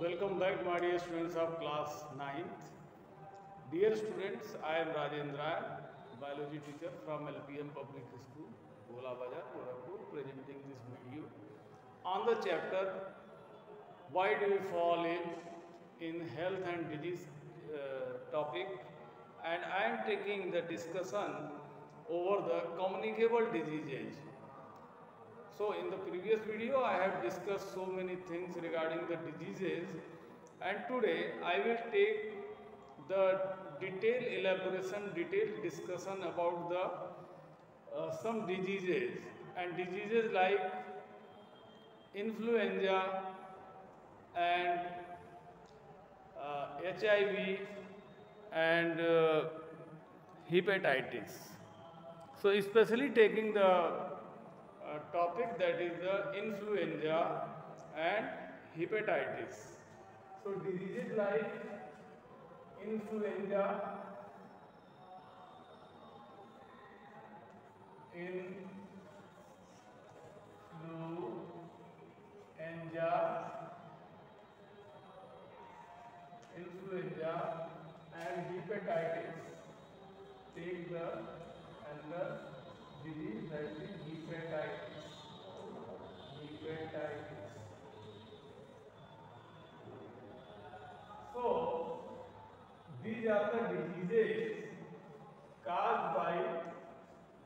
welcome back my dear students of class 9th. Dear students, I am Rajendra, biology teacher from LPM Public School, Gola Bazar, Gorakhpur, presenting this video on the chapter Why do we fall in in health and disease uh, topic and I am taking the discussion over the communicable diseases. So in the previous video I have discussed so many things regarding the diseases and today I will take the detailed elaboration, detailed discussion about the uh, some diseases and diseases like influenza and uh, HIV and uh, hepatitis. So especially taking the topic that is the influenza and hepatitis. So diseases like influenza, influenza, these are the diseases caused by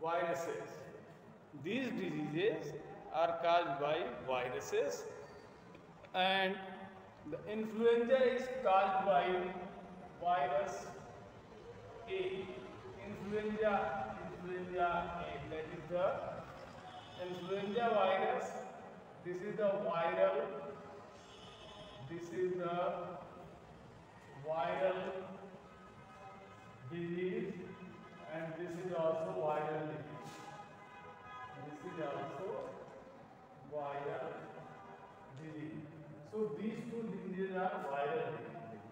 viruses. These diseases are caused by viruses and the influenza is caused by virus A. Influenza, influenza A. That is the influenza virus. This is the viral. This is the viral disease and this is also viral disease. This is also viral disease. So these two diseases are viral diseases.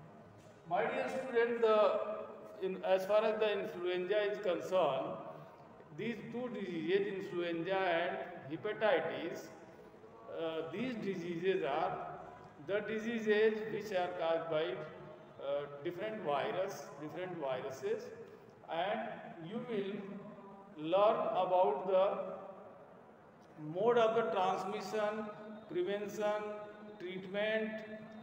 My dear student, the in, as far as the influenza is concerned, these two diseases, influenza and hepatitis, uh, these diseases are the diseases which are caused by uh, different virus, different viruses, and you will learn about the mode of the transmission, prevention, treatment,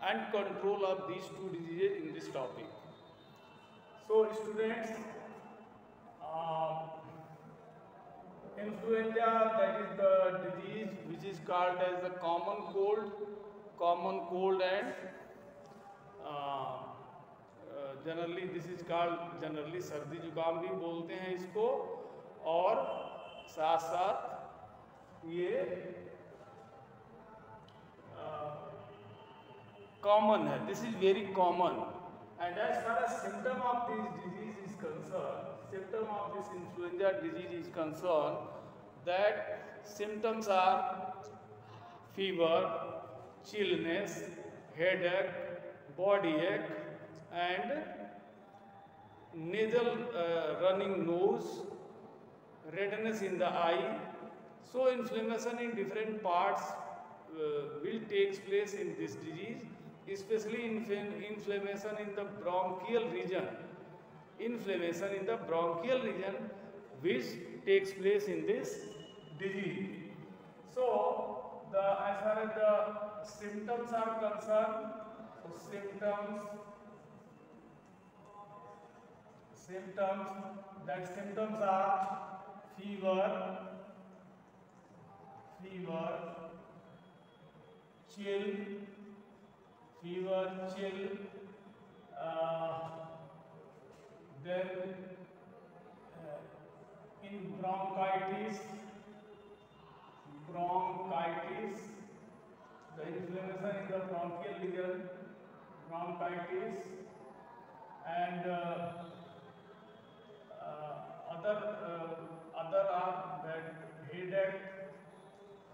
and control of these two diseases in this topic. So, students, uh, influenza that is the disease which is called as the common cold, common cold and uh, generally this is called generally सर्दी जुकाम भी बोलते हैं इसको, और साथ साथ ये कॉमन है। This is very common and as far as symptom of this disease is concern symptom of this influenza disease is concern that symptoms are fever chillness headache body ache and nasal uh, running nose, redness in the eye. So inflammation in different parts uh, will takes place in this disease, especially inflammation in the bronchial region. Inflammation in the bronchial region which takes place in this disease. So the as far as the symptoms are concerned, so symptoms symptoms that symptoms are fever fever chill fever chill uh, then uh, in bronchitis bronchitis the inflammation in the bronchial region bronchitis and uh, other uh, other are that headache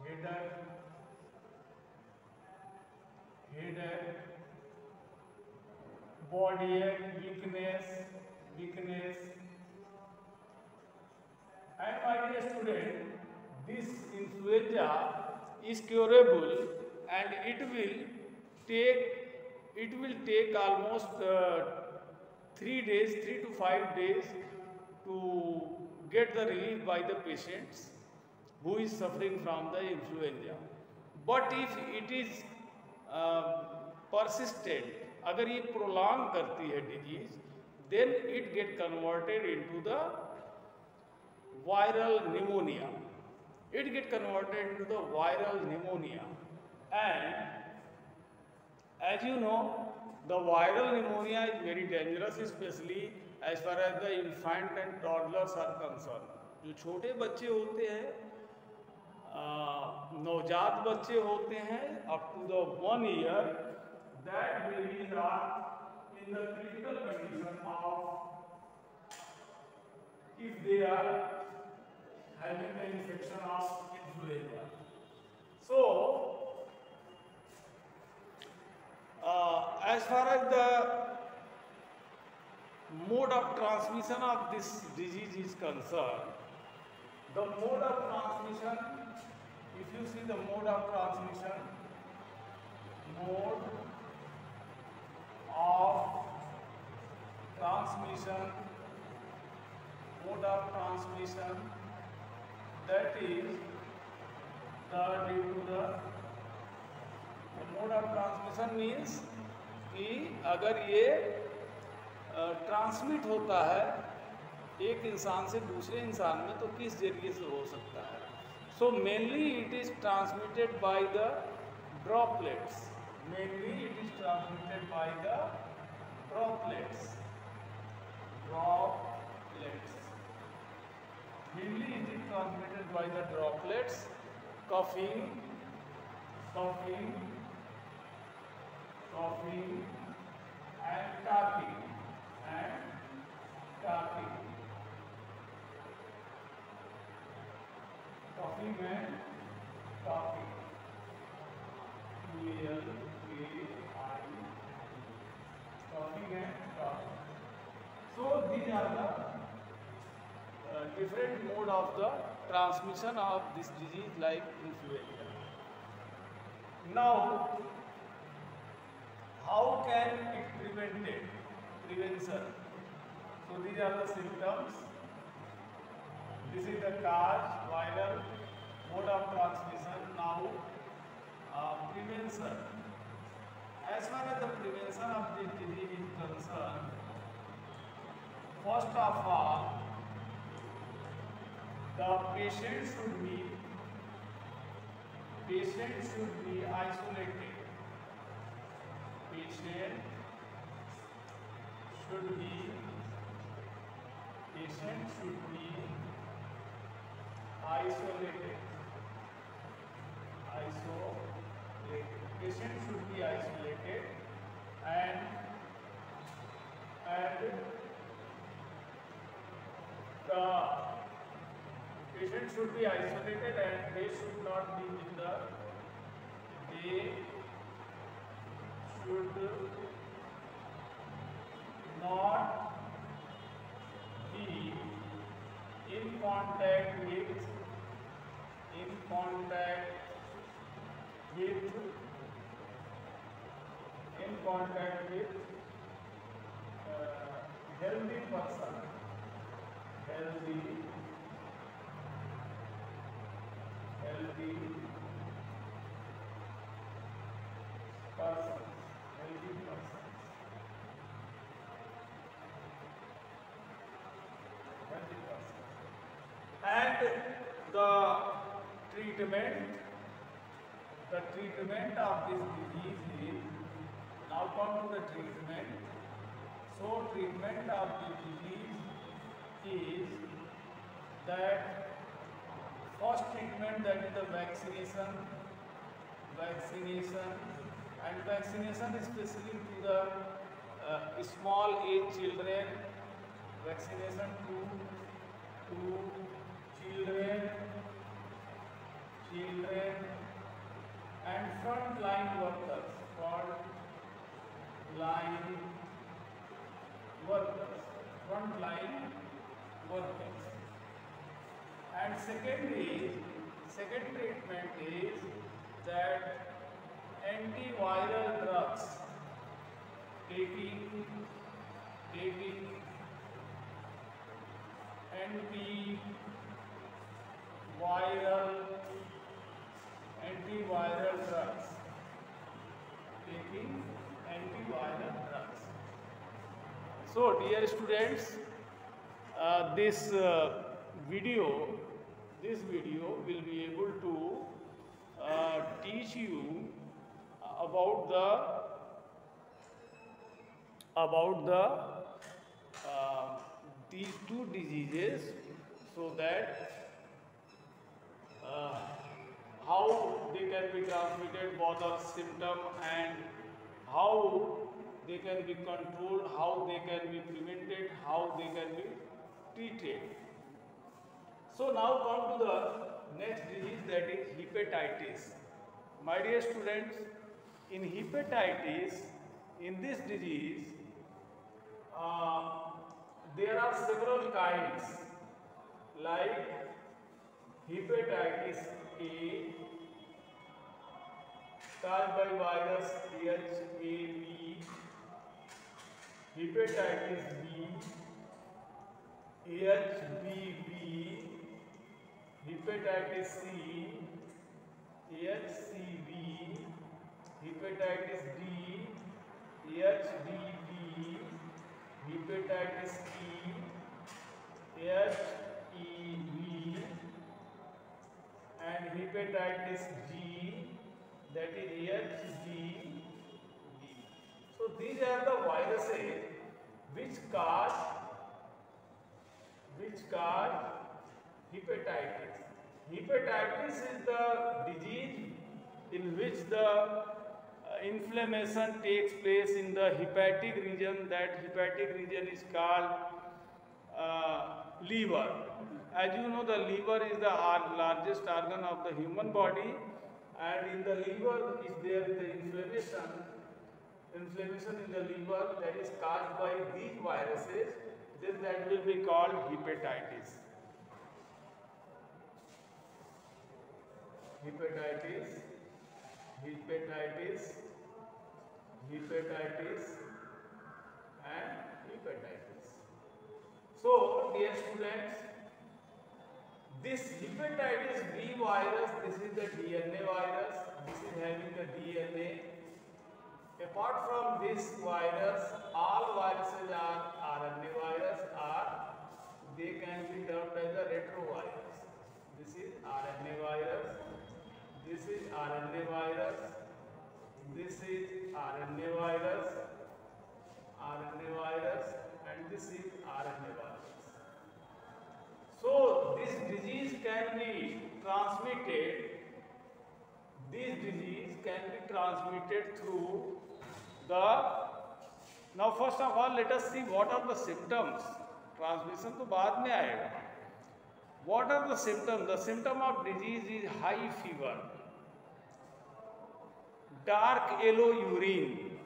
headache headache body ache weakness weakness and my dear student this influenza is curable and it will take it will take almost uh, three days, three to five days to get the relief by the patients who is suffering from the influenza. But if it is uh, persistent, अगर ये prolong करती है disease, then it get converted into the viral pneumonia. It get converted into the viral pneumonia. And as you know, the viral pneumonia is very dangerous, especially as far as the infant and toddlers are concern जो छोटे बच्चे होते हैं नवजात बच्चे होते हैं up to the one year that babies are in the critical condition of if they are having the infection of influenza so as far as the mode of transmission of this disease is concerned, the mode of transmission, if you see the mode of transmission, mode of transmission mode of transmission that is the due to the the mode of transmission means कि अगर ये transmit होता है एक इंसान से दूसरे इंसान में तो किस ज़रिए से हो सकता है? So mainly it is transmitted by the droplets mainly it is transmitted by the droplets droplets mainly it is transmitted by the droplets. Coughing coughing coughing and coughing and coughing coughing and coughing U L K I coughing and coughing so these are the uh, different mode of the transmission of this disease like influenza. Now, how can it prevented? Prevention. So these are the symptoms. This is the cause, viral mode of transmission. Now, uh, prevention. As far as the prevention of this disease is concerned, first of all, the patient should be patient should be isolated. Patient should be patient should be. Isolated. Should be isolated and they should not be in the they should not be in contact with in contact with in contact with uh, healthy person healthy healthy persons healthy persons healthy persons and the treatment the treatment of this disease is now come to the treatment. So treatment of the disease is that first treatment that is the vaccination vaccination and vaccination especially to the uh, small age children vaccination to to children and frontline workers frontline workers frontline workers and second is second treatment is that antiviral drugs taking taking antiviral antiviral drugs. Taking antiviral drugs. So dear students uh, this uh, video this video will be able to uh, teach you about the about the uh, these two diseases so that uh, how they can be transmitted, what are symptom and how they can be controlled, how they can be prevented, how they can be treated. So now come to the next disease that is hepatitis. My dear students, in hepatitis, in this disease, uh, there are several kinds like hepatitis A caused by virus HAV, hepatitis B, HBV, hepatitis C, HCV, hepatitis D, HDV, hepatitis E, HEV, and hepatitis G, that is HGV. So these are the viruses which cause which cause hepatitis. Hepatitis is the disease in which the uh, inflammation takes place in the hepatic region. That hepatic region is called uh, liver. As you know, the liver is the largest organ of the human body, and in the liver is there the inflammation. Inflammation in the liver that is caused by these viruses, then that will be called hepatitis. Hepatitis, hepatitis, hepatitis, and hepatitis. So, dear students, this hepatitis B virus, this is the DNA virus, this is having the DNA. Apart from this virus, all viruses are RNA virus or they can be termed as a retrovirus. This is RNA virus, this is RNA virus, this is RNA virus, RNA virus, and this is RNA virus. So this disease can be transmitted this disease can be transmitted through the now first of all let us see what are the symptoms. Transmission to baad mein aayega what are the symptoms? The symptom of disease is high fever dark yellow urine.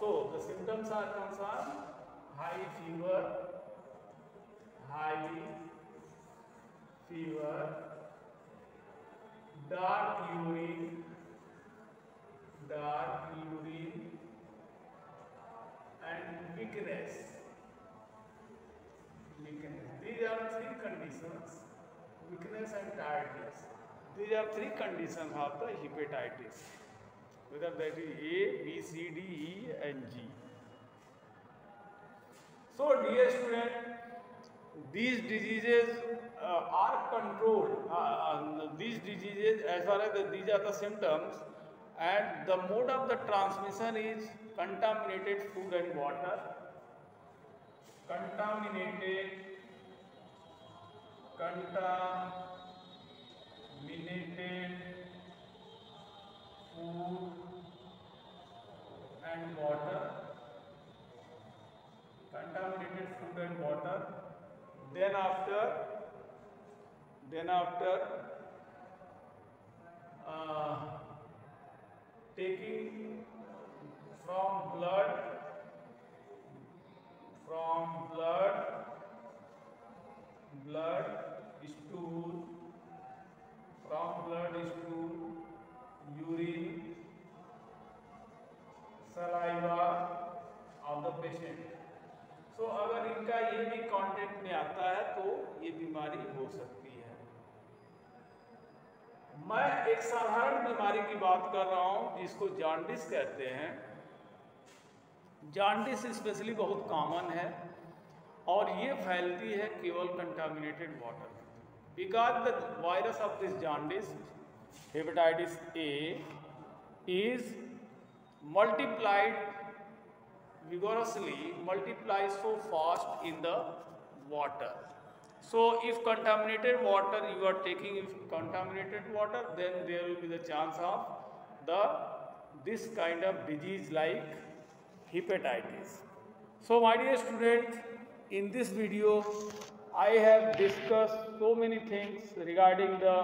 So the symptoms are concern high fever high fever dark urine, dark urine, and weakness. Weakness. These are three conditions. Weakness and tiredness. These are three conditions of the hepatitis. Whether that is A, B, C, D, E, and G. So, dear student, these diseases uh, are controlled. Uh, uh, these diseases, as far as the, these are the symptoms, and the mode of the transmission is contaminated food and water. Contaminated, contaminated food and water contaminated food and water then after then after uh, taking from blood from blood blood stool from blood stool urine saliva का ये भी contact में आता है तो ये बीमारी हो सकती है। मैं एक साधारण बीमारी की बात कर रहा हूँ, जिसको जॉन्डिस कहते हैं। जॉन्डिस स्पेशली बहुत कॉमन है, और ये फैलती है केवल contaminated water because the virus of this jaundice hepatitis A is multiplied vigorously multiplies so fast in the water so if contaminated water you are taking if contaminated water then there will be the chance of the this kind of disease like hepatitis so my dear students in this video i have discussed so many things regarding the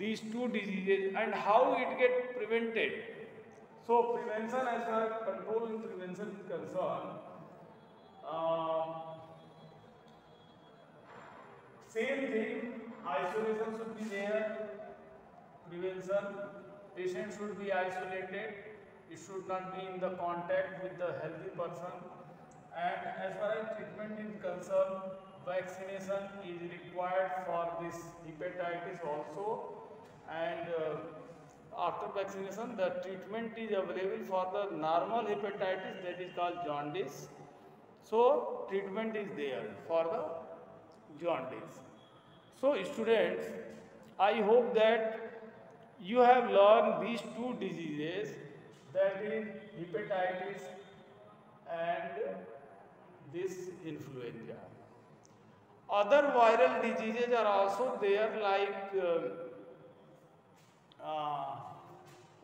these two diseases and how it get prevented. So prevention as far as control and prevention is concerned, uh, same thing, isolation should be there, prevention, patient should be isolated, it should not be in the contact with the healthy person and as far as treatment is concerned, vaccination is required for this hepatitis also and uh, after vaccination the treatment is available for the normal hepatitis that is called jaundice. So treatment is there for the jaundice. So students i hope that you have learned these two diseases that is hepatitis and this influenza. Other viral diseases are also there like uh, uh,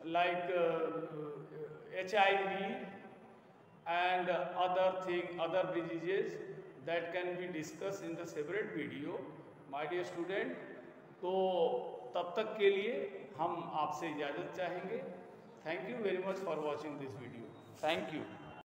like uh, HIV and other thing, other diseases that can be discussed in the separate video. My dear student, तो तब तक के लिए हम आपसे इजाज़त चाहेंगे thank you very much for watching this video thank you